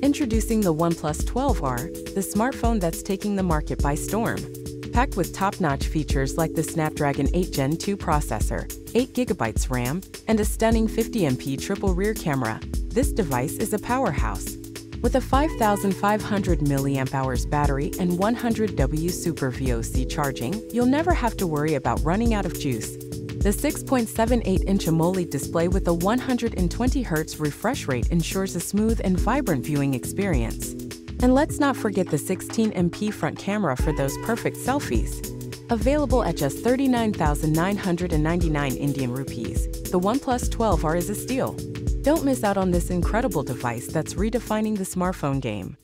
Introducing the OnePlus 12R, the smartphone that's taking the market by storm. Packed with top-notch features like the Snapdragon 8 Gen 2 processor, 8GB RAM, and a stunning 50MP triple rear camera, this device is a powerhouse. With a 5500 mAh battery and 100W SUPERVOOC charging, you'll never have to worry about running out of juice. The 6.78-inch AMOLED display with a 120Hz refresh rate ensures a smooth and vibrant viewing experience. And let's not forget the 16MP front camera for those perfect selfies. Available at just 39,999 Indian rupees, the OnePlus 12R is a steal. Don't miss out on this incredible device that's redefining the smartphone game.